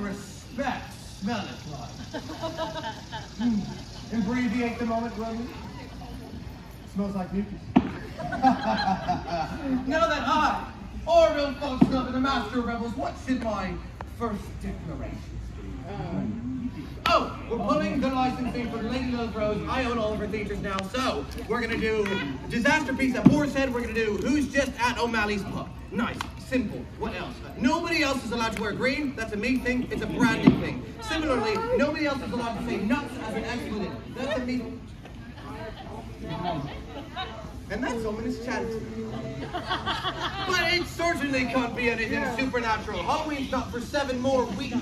Respect smelleth like? Hmm. Abbreviate the moment, will you? Smells like mucus. now that I, Orville and the Master of Revels, what should my first we're pulling the licensing for Lady Little Rose. I own all of her theaters now, so we're gonna do Disaster Piece at Boar's Head. We're gonna do Who's Just at O'Malley's Pub. Nice, simple. What else? Nobody else is allowed to wear green. That's a me thing. It's a branding thing. Similarly, nobody else is allowed to say nuts as an expletive. That's a me. And that's ominous charity. But it certainly can't be anything supernatural. Halloween's not for seven more weeks.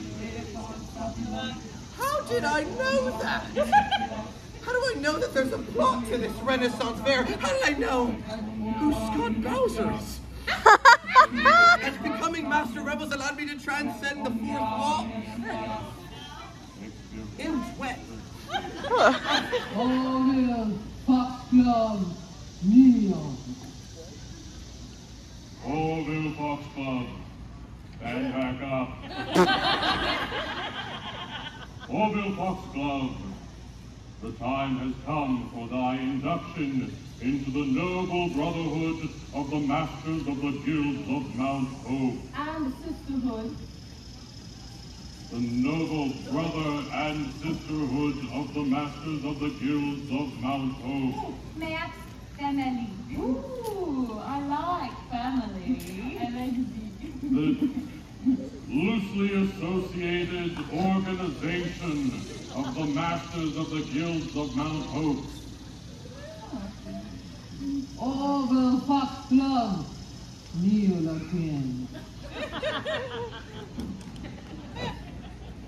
How did I know that? How do I know that there's a plot to this Renaissance fair? How did I know who Scott Bowser is? Has becoming Master Revels allowed me to transcend the fourth wall? It was wet. Orville Foxglove Neon. Orville Fox Club, stand back up. Orville Foxglove, the time has come for thy induction into the noble brotherhood of the Masters of the Guilds of Mount Hope. And sisterhood. The noble brother and sisterhood of the Masters of the Guilds of Mount Hope. Max family. Ooh, I like family. I like The loosely associated organization of the Masters of the Guilds of Mount Hope. Orville Foxglove Kneel again.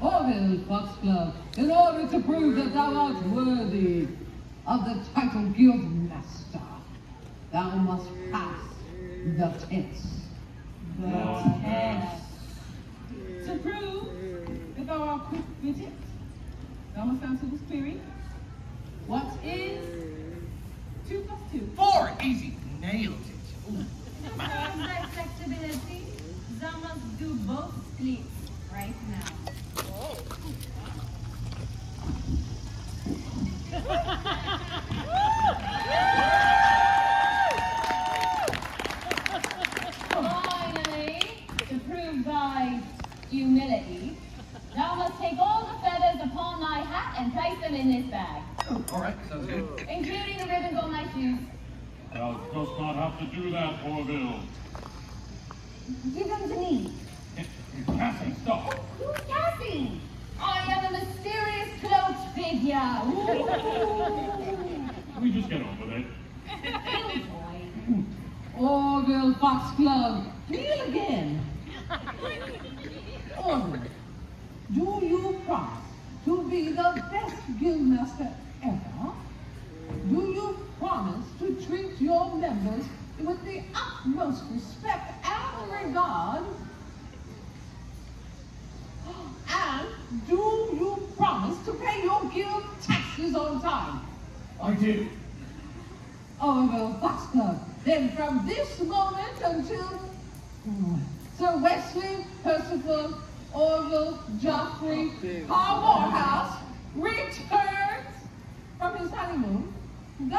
Orville Foxglove, in order to prove that thou art worthy of the title Guild Master, thou must pass the test. the test. Must answer this query. What is two plus two? Four! Easy. Nailed it. Ooh. Flexibility, must do both splits right now. Finally, to prove thy humility, thou must take all the feathers upon thy hat and place them in this bag, All right, sounds good. including the ribbons on thy shoes. Thou dost not have to do that, Orville. Give them to me. Cassie, stop. Who's Cassie? I am a mysterious cloaked figure. Ooh. We just get on with it. Oh, Killjoy. Orville Foxglove, kneel again. Orville, do you promise to be the best guildmaster ever? Do you promise to treat your members with the utmost respect and regard? And do you promise to pay your guild taxes on time? I do. Orville Foxglove. Then from this moment until hmm, Sir Wesley Percival Orville Geoffrey oh, Carr Morehouse returns from his honeymoon, thou